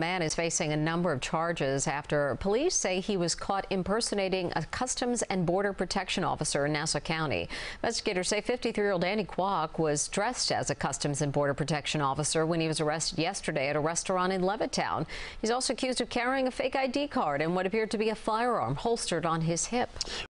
Man is facing a number of charges after police say he was caught impersonating a Customs and Border Protection officer in Nassau County. Investigators say 53-year-old Andy Kwok was dressed as a Customs and Border Protection officer when he was arrested yesterday at a restaurant in Levittown. He's also accused of carrying a fake ID card and what appeared to be a firearm holstered on his hip.